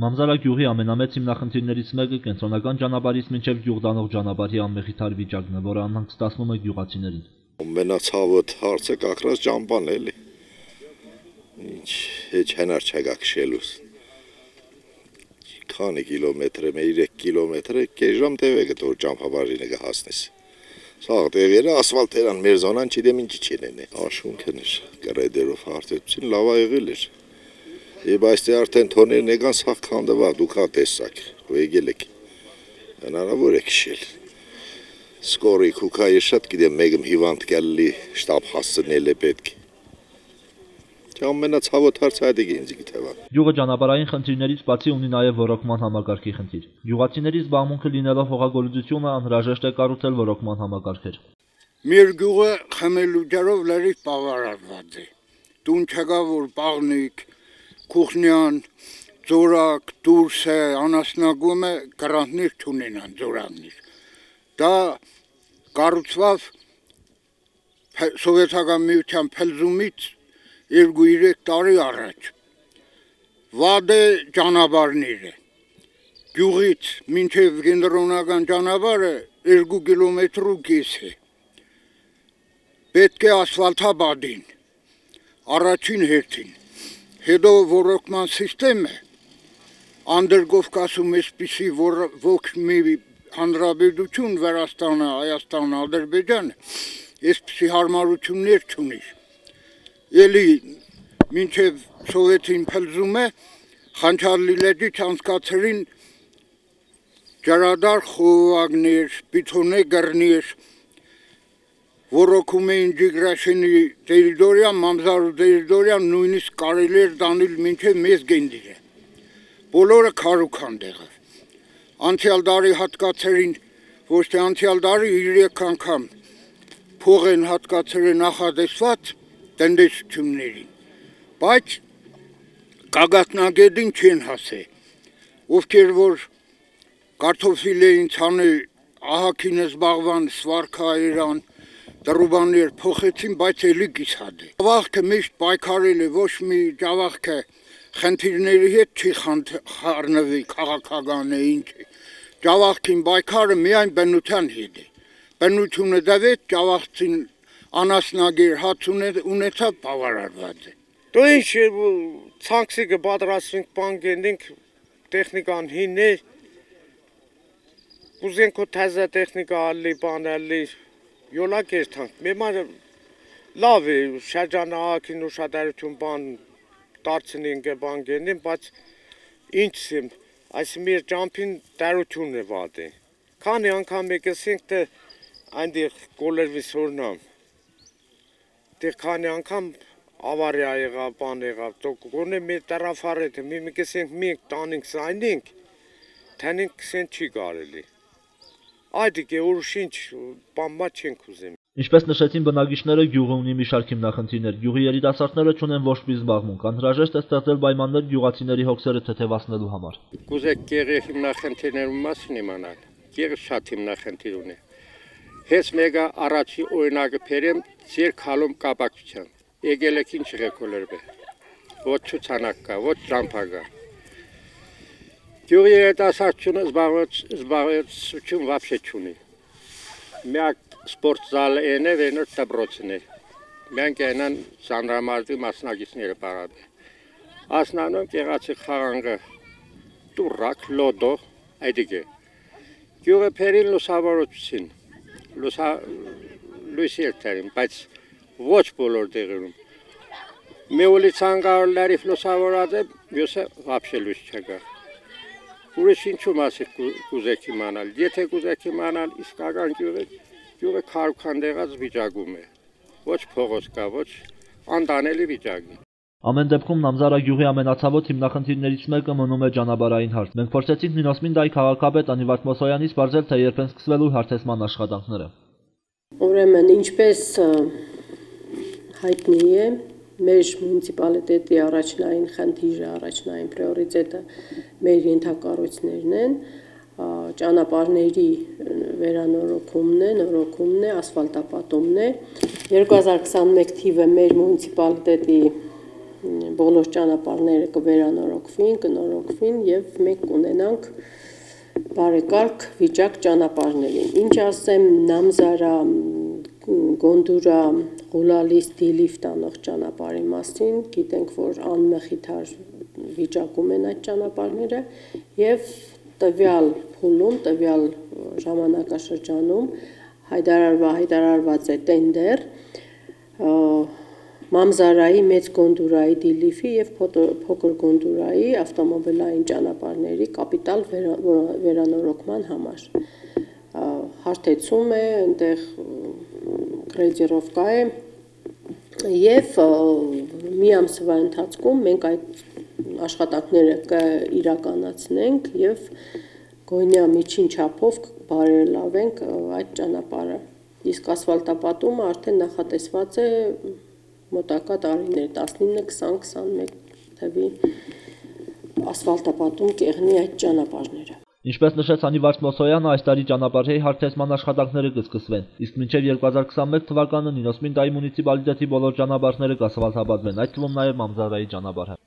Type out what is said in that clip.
Մամզարա գյուղի ամենամեծ հիմնախնդիրներից մեկը կենտրոնական ճանապարհից մինչև գյուղ տանող ճանապարհի անմեղիթար վիճակն է, որը անհանգստացնում է գյուղացիներին։ Մենացավոտ հարցը կակրած ճամբան էլի։ Ինչ հեչ հնար չկա քշելուս։ Քանի կիլոմետր է, 3 կիլոմետր է, կեժամ տևե գտոր ճամփաբարինը կհասնես։ Սա տևերը ասֆալտերան մեր զոնան չդեմ ինչի չենեն։ Աշունքն էր, կրեդերով հարթեցին, լավ եղել էր։ Եվ այստեղ արդեն թոներն եկան սաղ քանդվա, դուք հա տեսակ, ու եկել եք։ Հնարավոր է քշել։ Սկորի քուքայի շատ գիտեմ մեկում հիվանդ կալի շտաբ հասցնել է պետք։ Ամենացավոտ հարցը այդ է ինձ գիտեվա։ Գյուղը ճանապարհային խնդիրներից բացի ունի նաև ռոռոկման համակարգի խնդիր։ Գյուղացիների զբաղմունքը լինելով հողագործությունը անհրաժեշտ է կառուցել ռոռոկման համակարգեր։ Մեր գյուղը խմելու ջարով լրիվ բավարարված է։ Տուն չկա որ պաղնիկ, քուխնյան, ձորակ, դուրսը անասնագում է գրանտներ չունենան ձորաններ։ Դա կառուցված սովետական միության փլզումից 2-3 տարի առաջ վադե ճանապարհները գյուղից մինչև կենտրոնական ճանապարհը 2 կիլոմետր ու կես է պետք է ասֆալտաբադին առաջին հերթին հետո ռոռոկման համակարգը անդերգովկասում էսպիսի որ ոչ մի հանրապետություն Վրաստանը, Հայաստանը, Ադրբեջանը էսպիսի հարմարություններ չունի ելի մինչև սովետին փլզում է խանչալի լեջից անցկացրին ջարադար խողովակներ, պիթոնե գրներ, որոքում էին ջիգրաշենի տերիտորիա, մամզարու տերիտորիա նույնիսկ կարելի էր դանել մինչև մեզ գենդիրը։ Բոլորը քարուքան դեղավ։ Անցյալ դարի հատկացրին ոչ թե անցյալ դարի 3 անգամ փող են հատկացրել նախադեсված տնտեսություններին, բայց գագաթնագետին չեն հասե, ովքեր որ կարտոֆիլ էին ցանել ահակինը զբաղվան սվարքայերան դրուբաներ փոխեցին, բայց էլի գիսած է։ Ջավախքը միշտ պայքարել է, ոչ մի ջավախքը խնդիրների հետ չի խառնվի, քաղաքական է ինչ է։ Ջավախքին պայքարը միայն բնության հետ է։ Բնությունը դավեց ջավախցին անասնագիր հաց ունեցավ բավարարված է։ Դու ինչ ցանքսի կպատրաստենք բան գենենք տեխնիկան հին է կուզենք ու թազա տեխնիկա ալի բանալի յոլակ է թանք մեմար լավ է շրջանահակին ուշադրություն բան դարձնենք բան գենին բայց ինչ եմ այս մեր ճամփին տարությունն է վատը քանի անգամ եկեսինք թե այնտեղ կոլերվի սորնամ դեր քանի անգամ ավարիա եղավ, բան եղավ, տոք գոնե մի տարաֆարետ, մի մի կսենք մի տանինք սայնինք, թանինք կսեն չի կարելի։ Այդ է ուրիշ ինչ բամբա չենք ուզեմ։ Ինչպես նշեցին բնակիչները, գյուղը ունի մի շարք հիմնախնդիրներ։ Գյուղի երիտասարդները չունեն ոչ մի զբաղմունք, անհրաժեշտ է ստեղծել պայմաններ գյուղացիների հոգսերը թեթևացնելու համար։ Կուզեք գեղի հիմնախնդիրներու մասին իմանալ։ Գեղը շատ հիմնախնդիր ունի։ Հես մեգա առաջի օրինակը բերեմ ձեր քալում կապակցությամբ։ Եկել եք ինչ ղեկոլերբե։ Ոչ ցուցանակ կա, ոչ ճամփա կա։ Գյուղի երիտասարդությունը զբաղեցություն վաբշե չունի։ Միակ սպորտ զալը այն է, վերնոր դպրոցն է։ Մենք այնան ծանրամարտի մասնակիցները պարադը։ Ասնանում կեղացի խաղանգը տուրակ, լոդո, այդիկ է։ Գյուղը պերին լուսավորոցին, լուսի երտերին, բայց ոչ բոլոր դեղերում։ Մի ուլի ծանգարորների լուսավորած է, մյուսը վապշե լուս չկա։ Ուրիշ ինչու մասի կուզեք իմանալ։ Եթե կուզեք իմանալ իսկական գյուղը, գյուղը քարքան դեղած վիճակում է։ Ոչ փողոց կա, ոչ անտանելի վիճակի։ Ամեն դեպքում Նամզարա գյուղի ամենացավոտ հիմնախնդիրներից մեկը մնում է ճանապարհային հարց։ Մենք փորձեցինք Նինոսմինդայի քաղաքապետ Անիվատ Մոսոյանից բարձել, թե երբ են սկսվելու հարթեցման աշխատանքները։ Ուրեմն, ինչպես հայտնի է, մեր մունիցիպալիտետի առաջնային խնդիրը, առաջնային պրիորիտետը մեր ենթակառույցներն են, ճանապարհների վերանորոգումն է, նորոգումն է, ասֆալտապատումն է։ 2021 թիվը մեր մունիցիպալիտետի բոլոր ճանապարհները կվերանորոգվին, կնորոգվին եւ մենք կունենանք բարեկարգ վիճակ ճանապարհներին։ Ինչ ասեմ Նամզարա, Գոնդուրա, Ղուլալիս, Դիլիվ տանող ճանապարհի մասին, գիտենք, որ անմխիթար վիճակում են այդ ճանապարհները եւ տվյալ փուլում, տվյալ ժամանակաշրջանում հայտարարવા հայտարարված է տենդեր Մամզարայի մեծ Գոնդուրայի Դիլիֆի եւ փոքր Գոնդուրայի ավտոմոբիլային ճանապարհների կապիտալ վերանորոգման համար։ Հարթեցում է, այնտեղ կրեդիրովկա է եւ մի ամսվա ընթացքում մենք այդ աշխատանքները կիրականացնենք եւ գոնյա միջին չափով բարելավենք այդ ճանապարհը։ Իսկ ասֆալտապատումը արդեն նախատեսված է մոտակա տարիներ 19-20-21 թվի ասֆալտապատում կեղնի այդ ճանապարհները։ Ինչպես նշեց Անիվարս Մոսոյանը, այս տարի ճանապարհի հարթեցման աշխատանքները կսկսվեն, իսկ մինչև 2021 թվականը Նինոսմինդայի մունիցիպալիտետի բոլոր ճանապարհները կասֆալտաբացվեն, այդ թվում նաև Մամզարայի ճանապարհը։